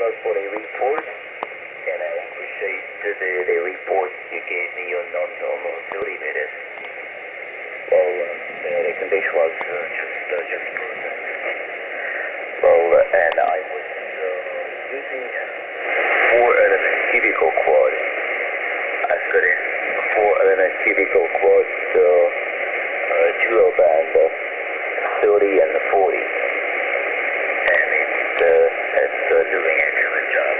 a for the report, and I appreciate the, the, report you gave me on non-normal 30 meters. Well, uh, the, condition was uh, just uh, just perfect. Well, uh, and I was uh, using four element cubical quad. I put in four element cubical quad uh, uh, dual band uh, 30 and it's uh, it's uh, doing excellent job.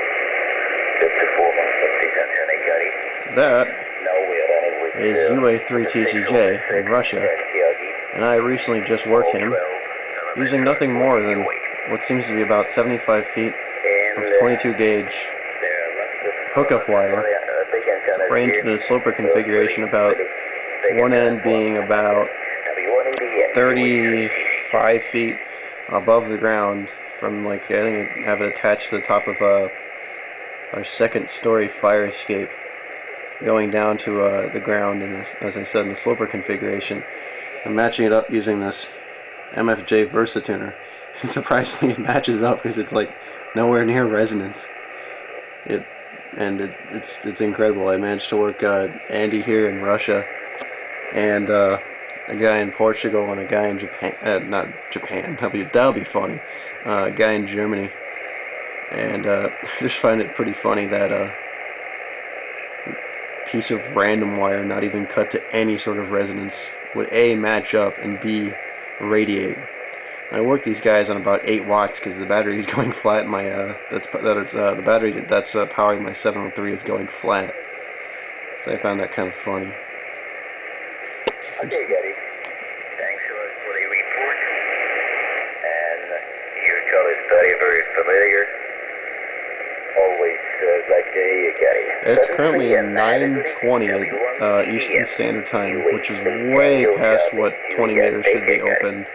The performance of this antenna got it. That Now we are running with is uh, UA3TCJ in Russia, and I recently just worked him using nothing more than what seems to be about 75 feet of 22 gauge hookup wire, ranged in a sloper configuration about one end being about 35 feet above the ground from like I think I have it attached to the top of uh, our second story fire escape going down to uh, the ground and as- as I said in the sloper configuration. I'm matching it up using this MFJ Versatuner. And surprisingly it matches up because it's like nowhere near resonance. It and it, it's it's incredible. I managed to work uh, Andy here in Russia and uh, a guy in Portugal and a guy in Japan uh, not Japan. That'll be that'll be funny. Uh, a guy in Germany. And uh, I just find it pretty funny that uh, piece of random wire not even cut to any sort of resonance would A match up and B radiate. I work these guys on about 8 watts because the battery is going flat. My uh, that's that is, uh, the battery that's uh, powering my 703 is going flat. So I found that kind of funny. Okay, Gary. Thanks for the report. And your call is very, very familiar. Always uh, glad to hear you, Gary. It's currently 9:20 uh, Eastern Standard Time, which is way past what 20 meters should be open,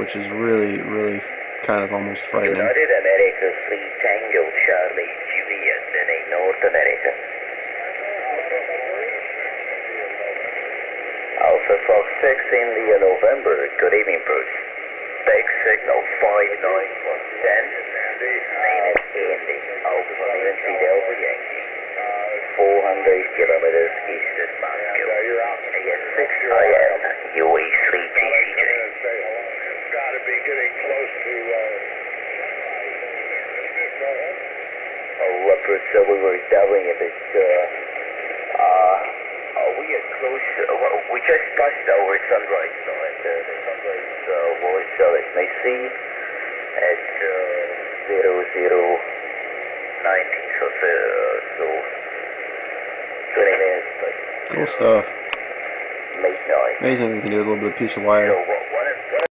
which is really, really kind of almost frightening. United America 3 Tango Charlie Juliet in North America. Alpha Fox 6 in the November. Good evening, Bruce. Big signal 59110. Name is Andy. Alpha Nancy Delta Yankee. 400 kilometers east of Moscow. AF6IN UA3 TCJ. It's got to be getting close to. Uh, Oh, Bruce, uh, we were doubling a bit. Uh, uh, uh, we are close. Uh, well, we just passed our sunrise now, and uh, the sunrise uh, was, uh, see, at uh, zero zero ninety. So, uh, so twenty minutes, like Cool stuff. Amazing we can do a little bit of piece of wire.